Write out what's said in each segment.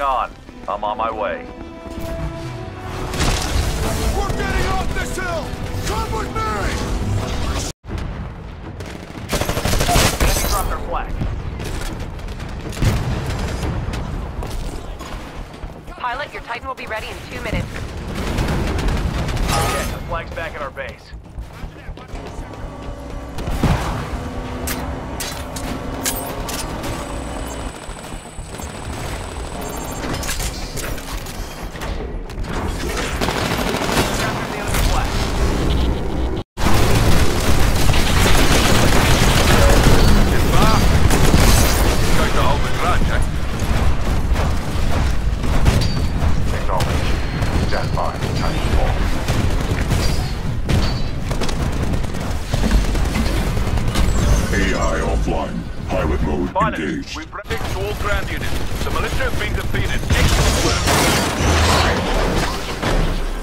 on. I'm on my way. We're getting off this hill! Come with me! Enemy dropped their flag. Pilot, your Titan will be ready in two minutes. Okay, the flag's back at our base. Engaged. we've protected to all ground units. The militia have been defeated. Excellent work.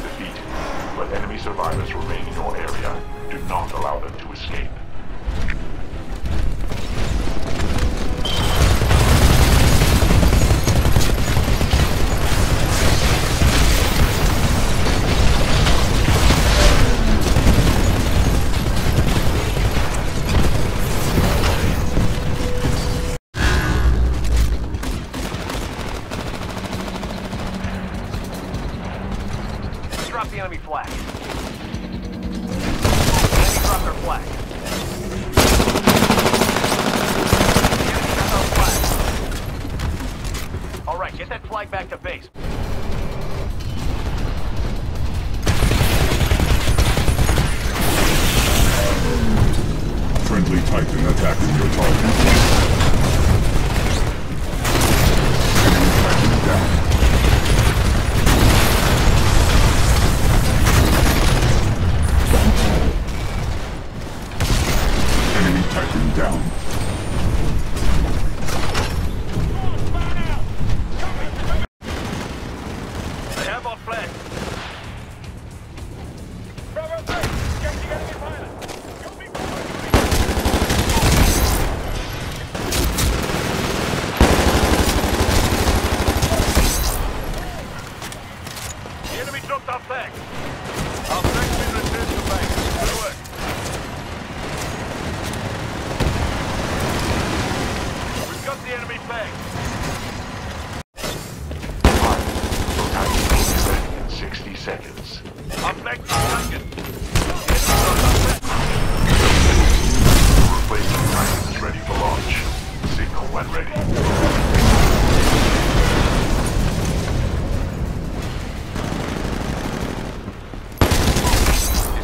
Defeated. But enemy survivors remain in your area. Do not allow them to escape. Drop the enemy flag. Enemy dropped their flag. The enemy has our flag. All right, get that flag back to base. Friendly Titan attacking your target. Down.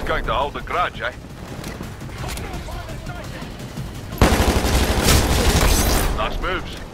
Going to hold the grudge, eh? Nice moves.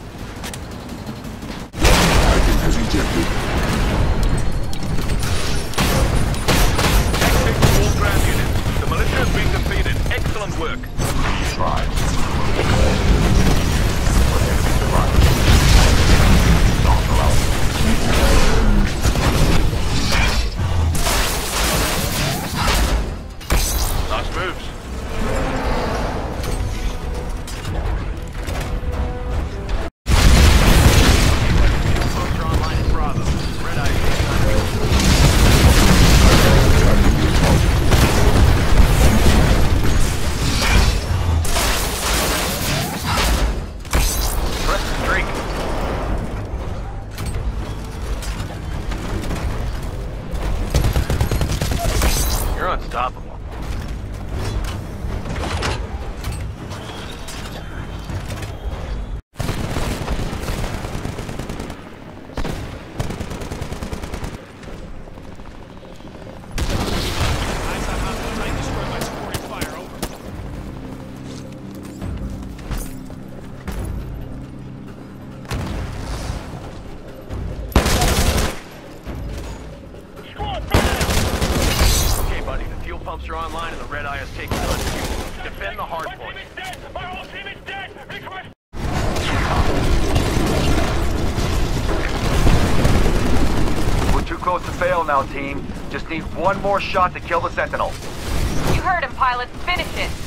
Pumps are online and the Red Eye has taken on fuel. Defend the hard point. We're too close to fail now, team. Just need one more shot to kill the Sentinel. You heard him, pilot. Finish it.